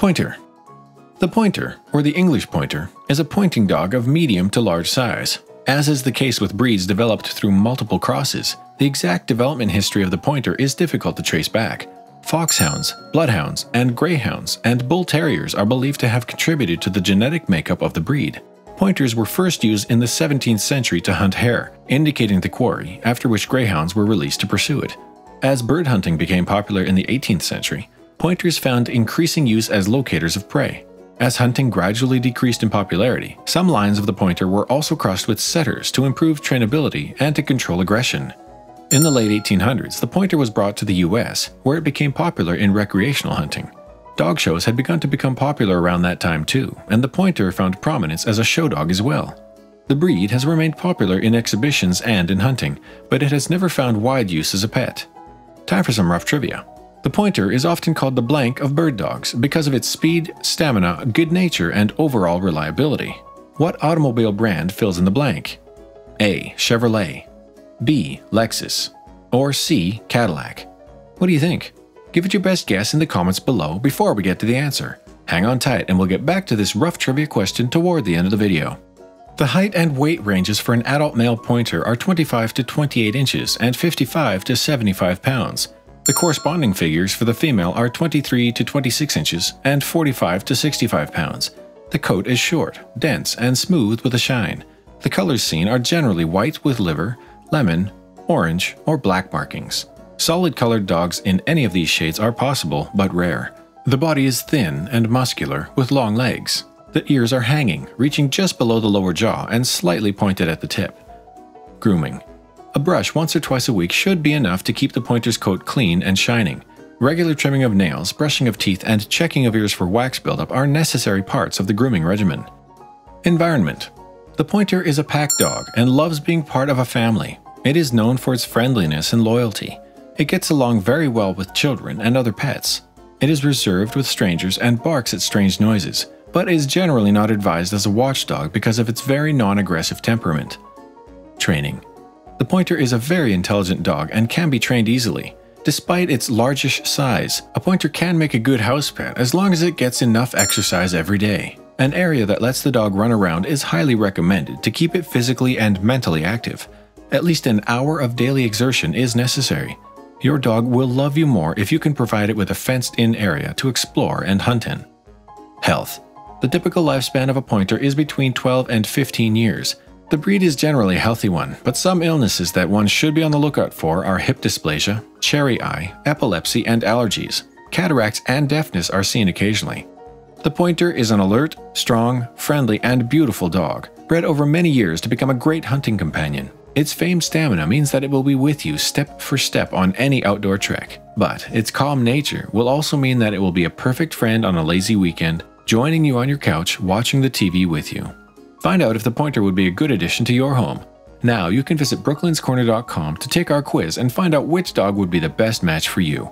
Pointer. The pointer, or the English pointer, is a pointing dog of medium to large size. As is the case with breeds developed through multiple crosses, the exact development history of the pointer is difficult to trace back. Foxhounds, bloodhounds, and greyhounds and bull terriers are believed to have contributed to the genetic makeup of the breed. Pointers were first used in the 17th century to hunt hare, indicating the quarry, after which greyhounds were released to pursue it. As bird hunting became popular in the 18th century, pointers found increasing use as locators of prey. As hunting gradually decreased in popularity, some lines of the pointer were also crossed with setters to improve trainability and to control aggression. In the late 1800s, the pointer was brought to the US, where it became popular in recreational hunting. Dog shows had begun to become popular around that time too, and the pointer found prominence as a show dog as well. The breed has remained popular in exhibitions and in hunting, but it has never found wide use as a pet. Time for some Ruff trivia. The pointer is often called the blank of bird dogs because of its speed, stamina, good nature, and overall reliability. What automobile brand fills in the blank? A. Chevrolet, B. Lexus, or C. Cadillac? What do you think? Give it your best guess in the comments below before we get to the answer. Hang on tight and we'll get back to this Ruff trivia question toward the end of the video. The height and weight ranges for an adult male pointer are 25 to 28 inches and 55 to 75 pounds. The corresponding figures for the female are 23 to 26 inches and 45 to 65 pounds. The coat is short, dense, and smooth with a shine. The colors seen are generally white with liver, lemon, orange, or black markings. Solid colored dogs in any of these shades are possible, but rare. The body is thin and muscular, with long legs. The ears are hanging, reaching just below the lower jaw and slightly pointed at the tip. Grooming. A brush once or twice a week should be enough to keep the pointer's coat clean and shining. Regular trimming of nails, brushing of teeth, and checking of ears for wax buildup are necessary parts of the grooming regimen. Environment The pointer is a pack dog and loves being part of a family. It is known for its friendliness and loyalty. It gets along very well with children and other pets. It is reserved with strangers and barks at strange noises, but is generally not advised as a watchdog because of its very non-aggressive temperament. Training The pointer is a very intelligent dog and can be trained easily. Despite its largish size, a pointer can make a good house pet as long as it gets enough exercise every day. An area that lets the dog run around is highly recommended to keep it physically and mentally active. At least an hour of daily exertion is necessary. Your dog will love you more if you can provide it with a fenced-in area to explore and hunt in. Health The typical lifespan of a pointer is between 12 and 15 years. The breed is generally a healthy one, but some illnesses that one should be on the lookout for are hip dysplasia, cherry eye, epilepsy, and allergies. Cataracts and deafness are seen occasionally. The pointer is an alert, strong, friendly, and beautiful dog, bred over many years to become a great hunting companion. Its famed stamina means that it will be with you step for step on any outdoor trek, but its calm nature will also mean that it will be a perfect friend on a lazy weekend, joining you on your couch watching the TV with you. Find out if the pointer would be a good addition to your home. Now you can visit brooklynscorner.com to take our quiz and find out which dog would be the best match for you.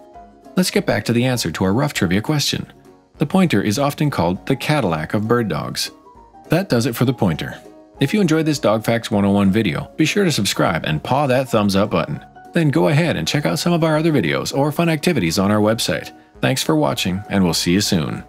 Let's get back to the answer to our Ruff trivia question. The pointer is often called the Cadillac of bird dogs. That does it for the pointer. If you enjoyed this Dog Facts 101 video, be sure to subscribe and paw that thumbs up button. Then go ahead and check out some of our other videos or fun activities on our website. Thanks for watching, and we'll see you soon.